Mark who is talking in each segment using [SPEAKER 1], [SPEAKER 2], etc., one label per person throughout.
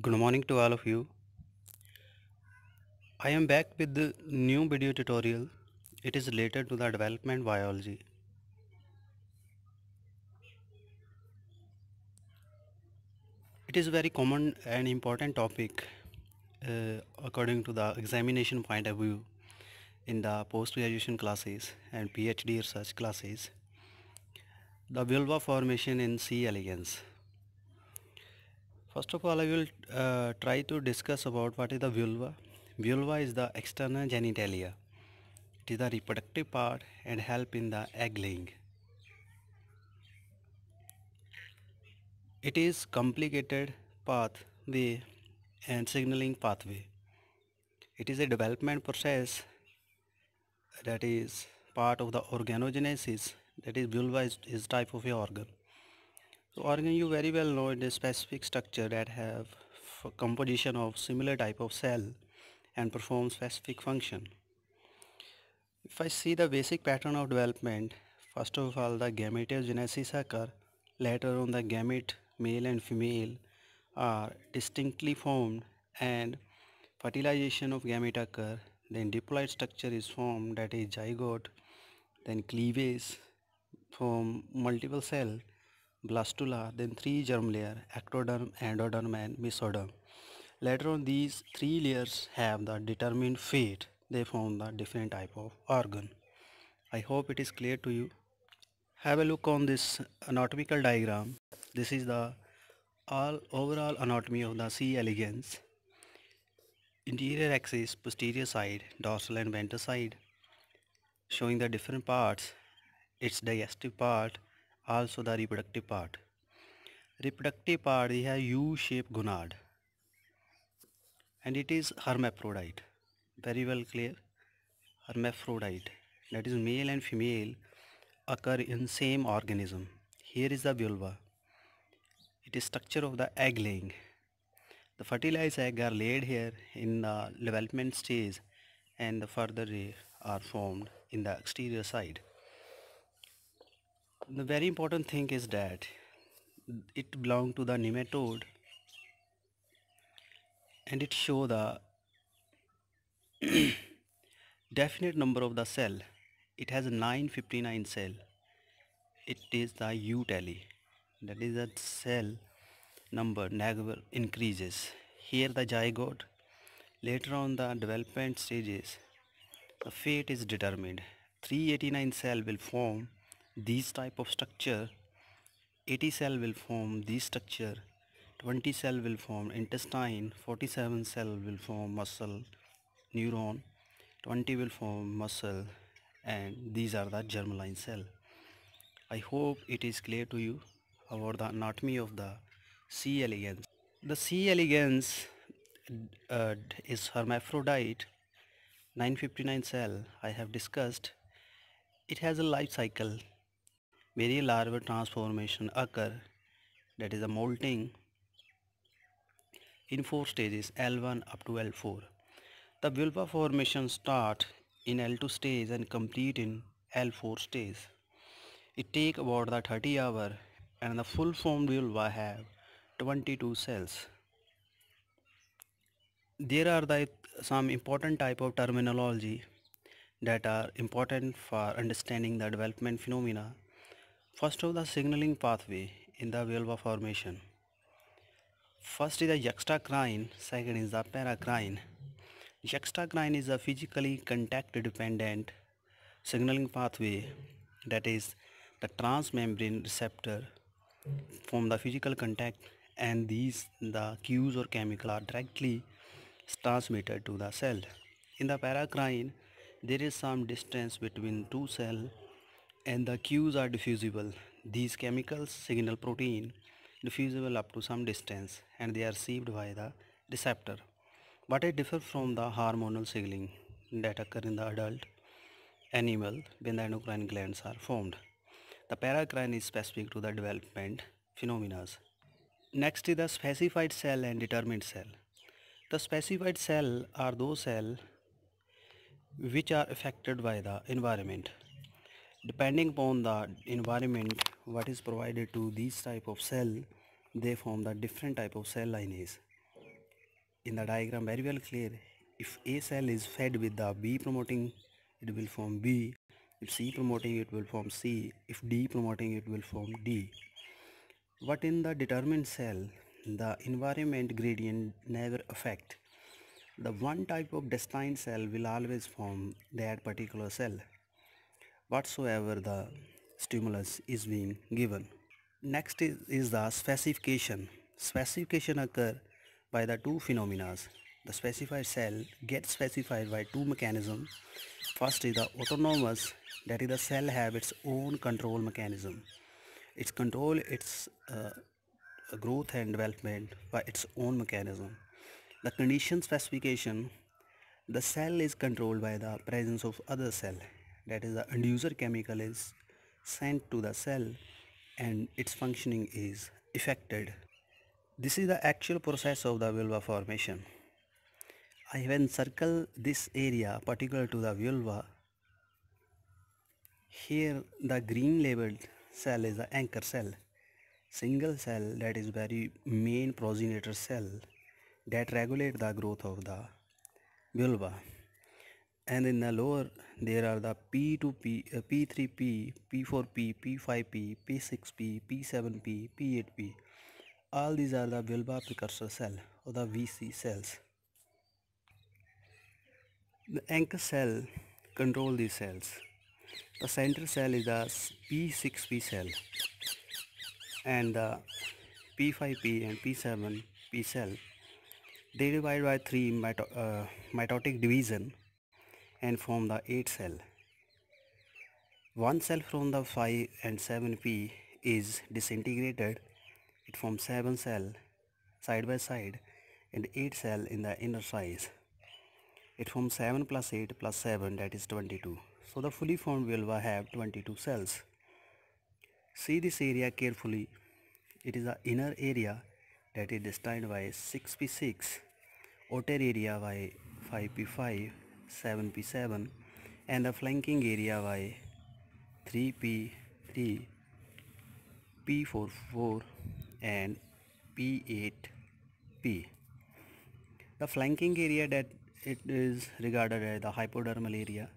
[SPEAKER 1] Good morning to all of you. I am back with the new video tutorial. It is related to the development biology. It is a very common and important topic uh, according to the examination point of view in the post-graduation classes and PhD research classes. The vulva formation in C. elegans. First of all, I will uh, try to discuss about what is the vulva. Vulva is the external genitalia. It is the reproductive part and help in the egg laying. It is complicated pathway and signaling pathway. It is a development process that is part of the organogenesis that is vulva is, is type of a organ. So organ you very well know it is specific structure that have composition of similar type of cell and perform specific function. If I see the basic pattern of development, first of all the gametogenesis occur, later on the gamete male and female are distinctly formed and fertilization of gamete occur, then diploid structure is formed that is zygote, then cleavage from multiple cell, blastula, then three germ layer, ectoderm, endoderm and mesoderm. Later on these three layers have the determined fate. They form the different type of organ. I hope it is clear to you. Have a look on this anatomical diagram. This is the all overall anatomy of the C. elegans. Anterior axis, posterior side, dorsal and ventral side, showing the different parts. Its digestive part, also the reproductive part. Reproductive part, we have U-shaped gonad and it is hermaphrodite. Very well clear. Hermaphrodite that is male and female occur in same organism. Here is the vulva. It is structure of the egg laying. The fertilized egg are laid here in the development stage and the further they are formed in the exterior side the very important thing is that it belong to the nematode and it show the definite number of the cell. It has 959 cell. It is the eutely. That is the cell number never increases. Here the zygote later on the development stages the fate is determined. 389 cell will form these type of structure 80 cell will form this structure 20 cell will form intestine 47 cell will form muscle neuron 20 will form muscle and these are the germline cell. I hope it is clear to you about the anatomy of the c elegans. The c elegans uh, is hermaphrodite 959 cell i have discussed. It has a life cycle very larval transformation occur that is a molting in four stages L1 up to L4. The vulva formation start in L2 stage and complete in L4 stage. It take about the 30 hour and the full formed vulva have 22 cells. There are the some important type of terminology that are important for understanding the development phenomena. First of the signaling pathway in the vulva formation. First is the juxtacrine, second is the paracrine. Juxtacrine is a physically contact dependent signaling pathway that is the transmembrane receptor from the physical contact and these the cues or chemical are directly transmitted to the cell. In the paracrine there is some distance between two cells and the cues are diffusible. These chemicals signal protein diffusible up to some distance and they are received by the receptor. But it differs from the hormonal signaling that occur in the adult animal when the endocrine glands are formed. The paracrine is specific to the development phenomena. Next is the specified cell and determined cell. The specified cell are those cells which are affected by the environment. Depending upon the environment what is provided to these type of cell they form the different type of cell lineage in the diagram very well clear. If A cell is fed with the B promoting it will form B. If C promoting it will form C. If D promoting it will form D. But in the determined cell the environment gradient never affect. The one type of destined cell will always form that particular cell whatsoever the stimulus is being given. Next is, is the specification. Specification occur by the two phenomena. The specified cell gets specified by two mechanisms first is the autonomous that is the cell have its own control mechanism. It's control its uh, growth and development by its own mechanism. The condition specification the cell is controlled by the presence of other cell that is the inducer chemical is sent to the cell and its functioning is affected this is the actual process of the vulva formation. I have encircled this area particular to the vulva. Here the green labeled cell is the anchor cell. Single cell that is very main progenitor cell that regulate the growth of the vulva. And in the lower there are the P2P, uh, P3P, P4P, P5P, P6P, P7P, P8P all these are the vulva precursor cell or the VC cells. The anchor cell control these cells. The center cell is the P6P cell and the P5P and P7P cell. They divide by 3 mito uh, mitotic division and form the 8 cell. One cell from the 5 and 7P is disintegrated it forms 7 cell side by side and 8 cell in the inner size. It forms 7 plus 8 plus 7 that is 22. So the fully formed vulva have 22 cells. See this area carefully. It is the inner area that is destined by 6p6, outer area by 5p5, 7p7 and the flanking area by 3p3, p44 and P8P. The flanking area that it is regarded as the hypodermal area.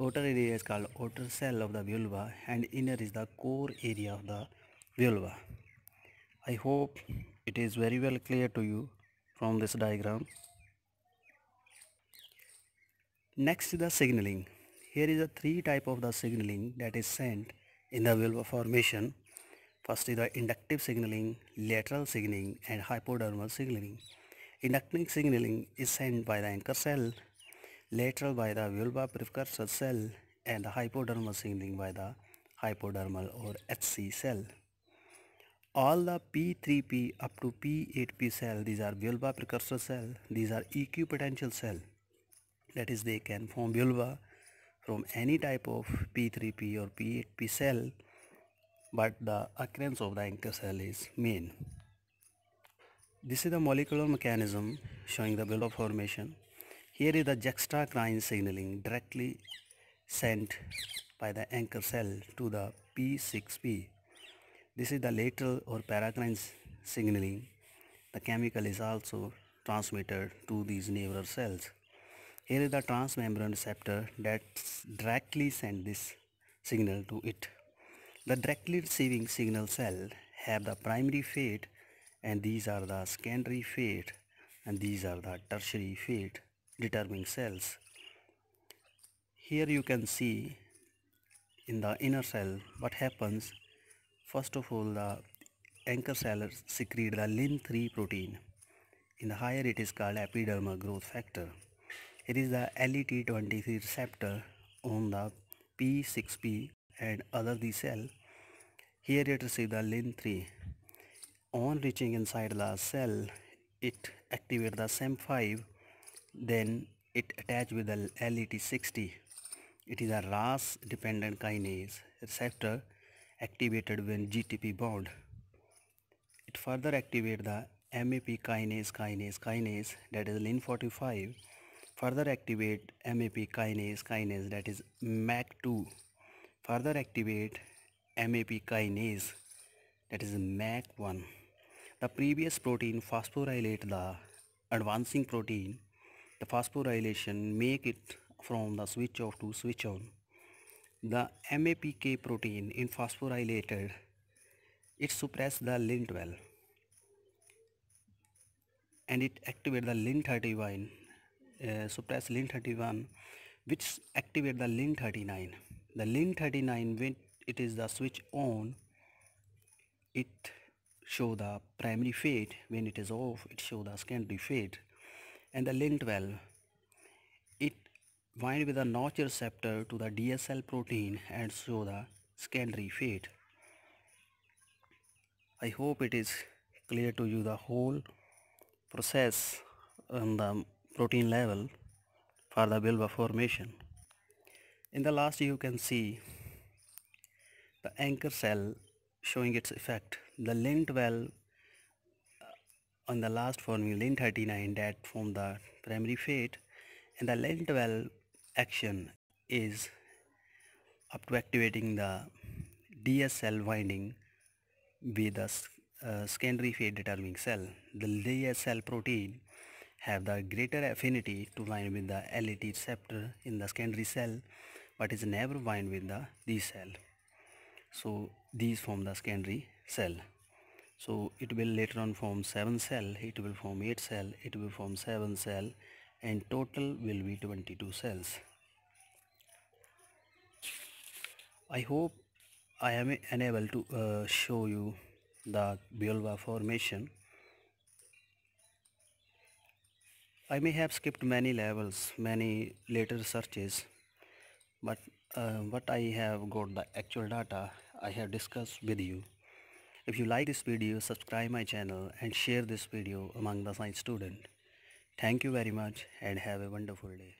[SPEAKER 1] Outer area is called outer cell of the vulva and inner is the core area of the vulva. I hope it is very well clear to you from this diagram. Next is the signaling. Here is a three type of the signaling that is sent in the vulva formation First is the inductive signaling, lateral signaling and hypodermal signaling. Inductive signaling is sent by the anchor cell, lateral by the vulva precursor cell and the hypodermal signaling by the hypodermal or HC cell. All the P3P up to P8P cell, these are vulva precursor cell, these are equipotential cell. That is they can form vulva from any type of P3P or P8P cell but the occurrence of the anchor cell is main. This is the molecular mechanism showing the vulva formation. Here is the juxtacrine signaling directly sent by the anchor cell to the P6P. This is the lateral or paracrine signaling. The chemical is also transmitted to these neighbor cells. Here is the transmembrane receptor that directly send this signal to it. The directly receiving signal cell have the primary fate and these are the secondary fate and these are the tertiary fate determining cells. Here you can see in the inner cell what happens. First of all the anchor cell secrete the LIN3 protein. In the higher it is called epidermal growth factor. It is the LET23 receptor on the P6P and other the cell. Here it receives the LIN3 on reaching inside the cell it activates the SEM5 then it attach with the LET60 it is a RAS dependent kinase receptor activated when GTP bound it further activates the MAP kinase kinase kinase that is LIN45 further activate MAP kinase kinase that is MAC2 further activate MAP kinase that is MAC1. The previous protein phosphorylate the advancing protein, the phosphorylation make it from the switch off to switch on. The MAPK protein in phosphorylated, it suppress the Lin12 and it activate the Lin31, uh, suppress Lin31 which activate the Lin39. The Lin39 when it is the switch on, it show the primary fate when it is off it show the secondary fate and the lin12 it bind with the notch receptor to the DSL protein and show the secondary fate I hope it is clear to you the whole process on the protein level for the vulvar formation in the last you can see the anchor cell showing its effect. The Lin12 uh, on the last formula Lin39 that form the primary fate and the Lin12 action is up to activating the DSL winding with the uh, secondary fate determining cell. The DSL protein have the greater affinity to bind with the LAT receptor in the secondary cell but is never bind with the D cell. So these form the secondary cell. So it will later on form 7 cell it will form 8 cell it will form 7 cell and total will be 22 cells. I hope I am unable to uh, show you the vulvar formation I may have skipped many levels many later searches but uh, what I have got the actual data I have discussed with you. If you like this video, subscribe my channel and share this video among the science student. Thank you very much and have a wonderful day.